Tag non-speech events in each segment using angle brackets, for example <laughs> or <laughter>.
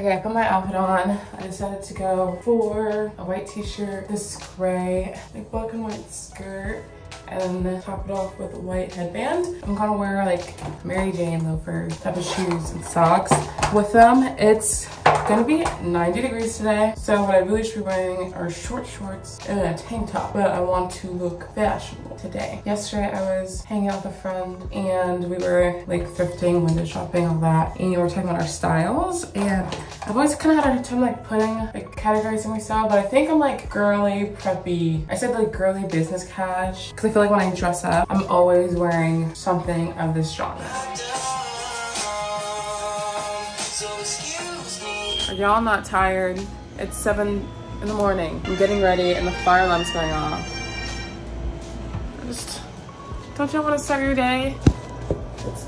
Okay, I put my outfit on. I decided to go for a white t-shirt. This gray, like black and white skirt and top it off with a white headband. I'm gonna wear like Mary Jane loafers, type of shoes and socks with them. It's gonna be 90 degrees today. So what I really should be wearing are short shorts and a tank top, but I want to look fashionable today. Yesterday I was hanging out with a friend and we were like thrifting, window shopping, all that. And we were talking about our styles and I've always kind of had a hard time like putting, like categorizing my style, but I think I'm like girly, preppy. I said like girly business cash because I feel like when I dress up, I'm always wearing something of this genre. Y'all not tired? It's seven in the morning. I'm getting ready and the fire alarm's going off. I just, don't y'all want to start your day? It's,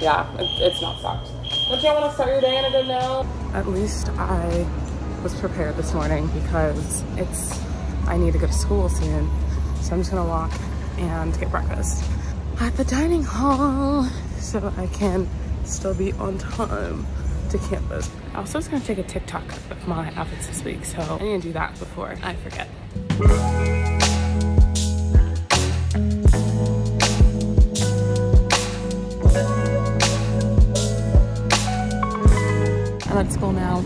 yeah, it, it's not stopped. Don't y'all want to start your day in a good note? At least I was prepared this morning because it's, I need to go to school soon. So I'm just gonna walk and get breakfast at the dining hall so I can still be on time to campus. I also was gonna take a TikTok of my outfits this week, so I need to do that before I forget. I'm at school now.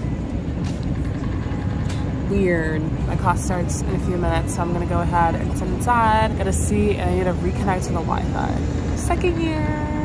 Weird. My class starts in a few minutes, so I'm gonna go ahead and sit inside, get a seat, and I need to reconnect to the Wi-Fi. Second year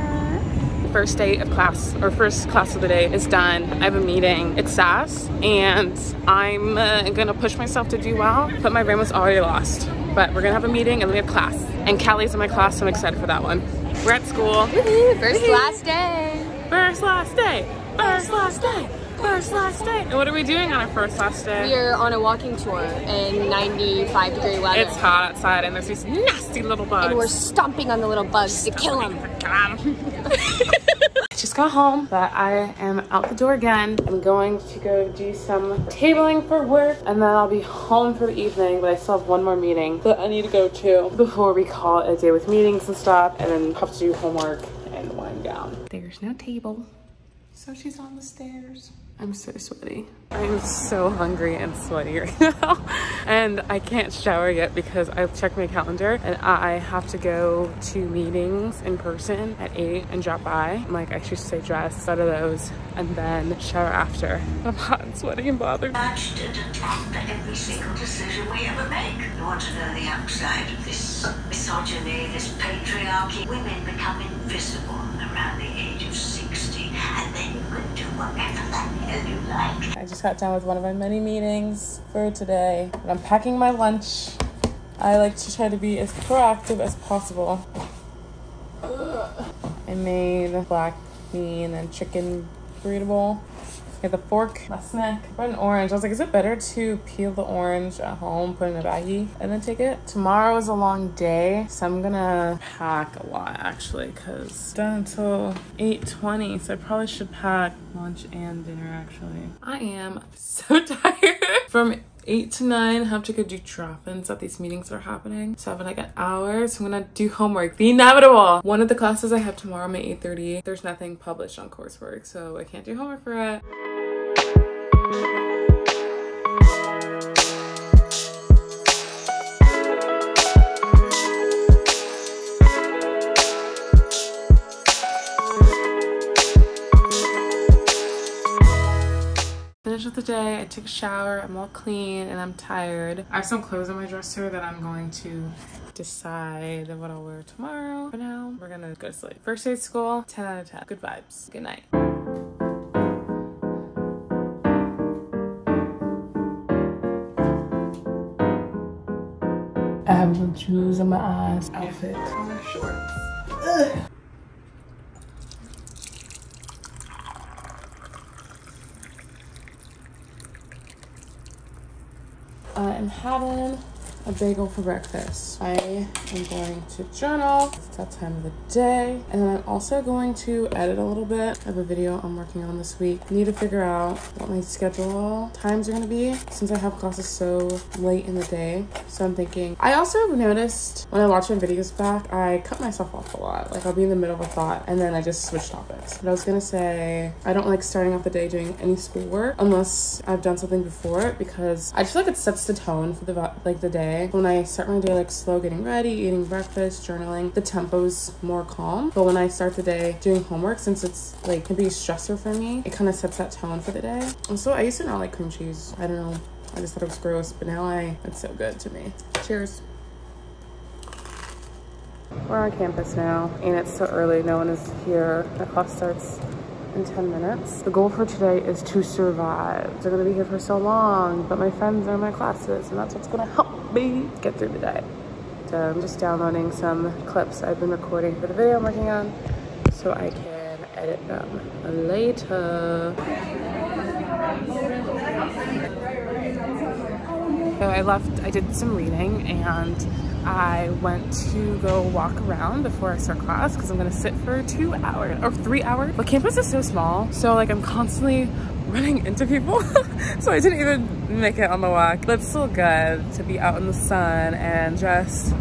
first day of class or first class of the day is done. I have a meeting. It's SAS and I'm uh, gonna push myself to do well, but my brain was already lost. But we're gonna have a meeting and then we have class. And Callie's in my class, so I'm excited for that one. We're at school. First last day. First last day. First last day. First last day. And what are we doing on our first last day? We are on a walking tour in 95 degree weather. It's hot outside and there's these nasty little bugs. And we're stomping on the little bugs to kill them. <laughs> I just got home, but I am out the door again. I'm going to go do some tabling for work and then I'll be home for the evening, but I still have one more meeting that I need to go to before we call it a day with meetings and stuff and then have to do homework and wind down. There's no table, so she's on the stairs. I'm so sweaty. I'm so hungry and sweaty <laughs> right now. and I can't shower yet because I've checked my calendar and I have to go to meetings in person at 8 and drop by. I'm like, I should stay dressed out of those and then shower after. <laughs> I'm hot and sweaty and bothered. Matched and attacked every single decision we ever make. You want to know the upside of this misogyny, this patriarchy? Women become invisible around the age of 60 and then you can do whatever the. I just got done with one of my many meetings for today. And I'm packing my lunch. I like to try to be as proactive as possible. I made black bean and chicken burrito bowl. Get the fork, my snack. Got an orange. I was like, is it better to peel the orange at home, put in a baggie, and then take it? Tomorrow is a long day, so I'm gonna pack a lot actually, cause done until 8:20, so I probably should pack lunch and dinner actually. I am so <laughs> tired from eight to nine have to go do drop-ins at these meetings that are happening so i have like an hour so i'm gonna do homework the inevitable one of the classes i have tomorrow at 8 30 there's nothing published on CourseWorks so i can't do homework for it with the day. I took a shower. I'm all clean and I'm tired. I have some clothes on my dresser that I'm going to decide what I'll wear tomorrow. For now, we're gonna go to sleep. First day of school, 10 out of 10. Good vibes. Good night. I have the jewels on my eyes. Outfit. Shorts. Ugh. Uh, I'm having a bagel for breakfast. I am going to journal. It's that time of the day. And then I'm also going to edit a little bit of a video I'm working on this week. Need to figure out what my schedule times are gonna be since I have classes so late in the day. So I'm thinking, I also noticed when I watch my videos back, I cut myself off a lot. Like I'll be in the middle of a thought and then I just switch topics. But I was gonna say, I don't like starting off the day doing any schoolwork unless I've done something before it because I just feel like it sets the tone for the like the day. When I start my day like slow getting ready, eating breakfast, journaling, the tempo's more calm. But when I start the day doing homework, since it's like can be a stressor for me, it kind of sets that tone for the day. Also, I used to not like cream cheese. I don't know. I just thought it was gross, but now I, it's so good to me. Cheers. We're on campus now, and it's so early. No one is here. The class starts in 10 minutes. The goal for today is to survive. They're gonna be here for so long, but my friends are in my classes, and that's what's gonna help get through the day. So I'm just downloading some clips I've been recording for the video I'm working on, so I can edit them later. So I left, I did some reading and I went to go walk around before I start class because I'm gonna sit for two hours or three hours. But campus is so small, so like I'm constantly running into people. <laughs> so I didn't even make it on the walk. But it's still good to be out in the sun and just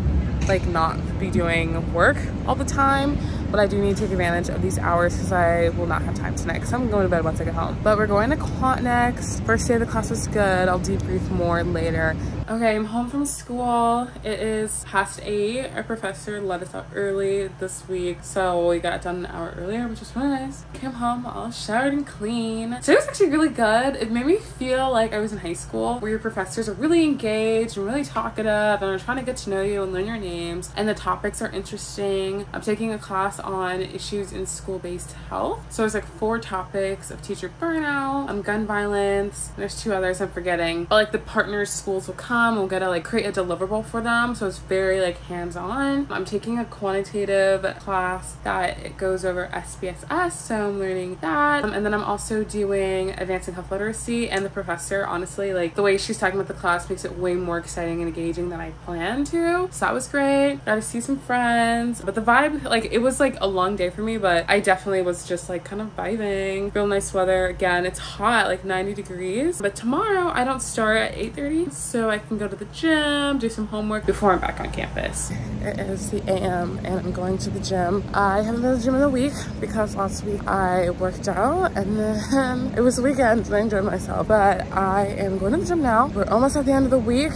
like not be doing work all the time but I do need to take advantage of these hours because I will not have time tonight because I'm going to bed once I get home. But we're going to quant next. First day of the class was good. I'll debrief more later. Okay, I'm home from school. It is past eight. Our professor let us out early this week, so we got done an hour earlier, which was really nice. Came home all showered and clean. Today was actually really good. It made me feel like I was in high school, where your professors are really engaged and really talkative, and are trying to get to know you and learn your names, and the topics are interesting. I'm taking a class on issues in school-based health. So there's like four topics of teacher burnout, um, gun violence. There's two others I'm forgetting, but like the partners schools will come. Get to like create a deliverable for them. So it's very like hands-on. I'm taking a quantitative class that it goes over SPSS. So I'm learning that. Um, and then I'm also doing advancing health literacy and the professor, honestly, like the way she's talking about the class makes it way more exciting and engaging than I planned to. So that was great. Got to see some friends, but the vibe, like it was like like a long day for me, but I definitely was just like kind of vibing. Real nice weather. Again, it's hot, like 90 degrees. But tomorrow I don't start at 8.30, so I can go to the gym, do some homework before I'm back on campus. It is the AM and I'm going to the gym. I haven't been to the gym in a week because last week I worked out and then <laughs> it was the weekend and I enjoyed myself. But I am going to the gym now. We're almost at the end of the week.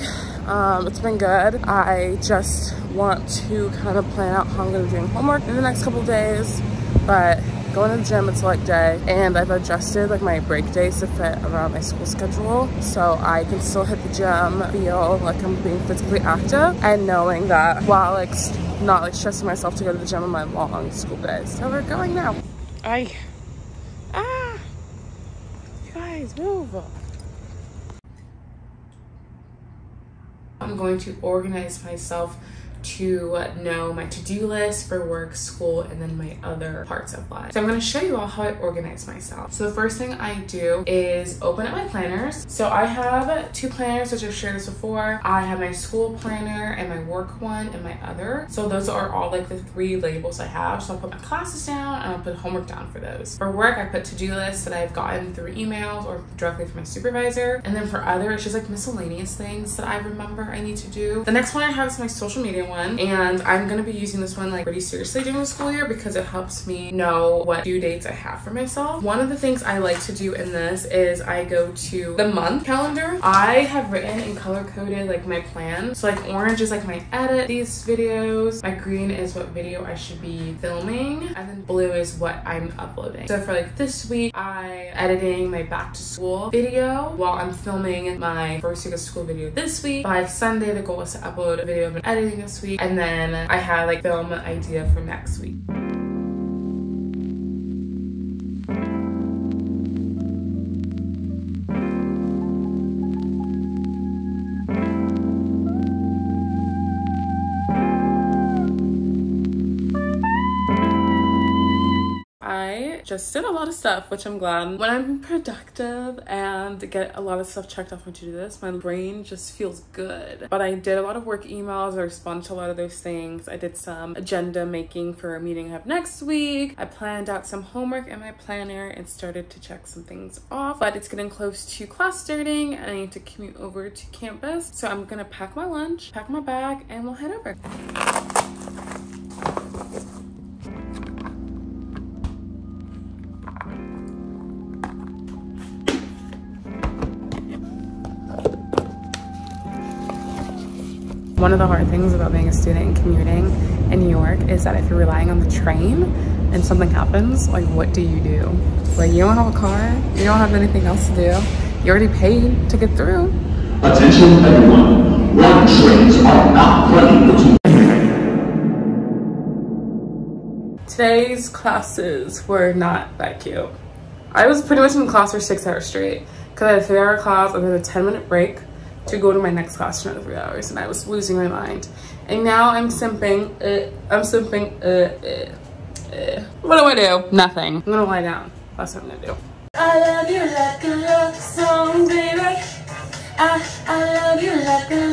Um, it's been good. I just want to kind of plan out how I'm gonna be doing homework in the next couple days, but going to the gym, it's like day, and I've adjusted like my break days to fit around my school schedule, so I can still hit the gym, feel like I'm being physically active, and knowing that while like not like stressing myself to go to the gym on my long school days. So we're going now. I, ah, you guys move. I'm going to organize myself to know my to-do list for work, school, and then my other parts of life. So I'm gonna show you all how I organize myself. So the first thing I do is open up my planners. So I have two planners, which I've shared this before. I have my school planner and my work one and my other. So those are all like the three labels I have. So I'll put my classes down and I'll put homework down for those. For work, I put to-do lists that I've gotten through emails or directly from my supervisor. And then for other, it's just like miscellaneous things that I remember I need to do. The next one I have is my social media one one and I'm gonna be using this one like pretty seriously during the school year because it helps me know what due dates I have for myself. One of the things I like to do in this is I go to the month calendar. I have written and color coded like my plan. So like orange is like my edit these videos. My green is what video I should be filming and then blue is what I'm uploading. So for like this week, I editing my back to school video while I'm filming my first week of school video this week. By Sunday, the goal is to upload a video of an editing this week week and then I had like film idea for next week. Just did a lot of stuff, which I'm glad. When I'm productive and get a lot of stuff checked off my to-do list, my brain just feels good. But I did a lot of work emails. I responded to a lot of those things. I did some agenda making for a meeting I have next week. I planned out some homework in my planner and started to check some things off. But it's getting close to class starting and I need to commute over to campus. So I'm gonna pack my lunch, pack my bag, and we'll head over. One of the hard things about being a student and commuting in New York is that if you're relying on the train and something happens, like what do you do? Like you don't have a car, you don't have anything else to do. You already paid to get through. Attention everyone, rail trains are not running between Today's classes were not that cute. I was pretty much in class for six hours straight because I had a three hour class and then a 10 minute break to go to my next class for another three hours and I was losing my mind. And now I'm simping, uh, I'm simping, uh, uh, uh, What do I do? Nothing. I'm gonna lie down. That's what I'm gonna do. I love you like a love song, baby. I, I love you like a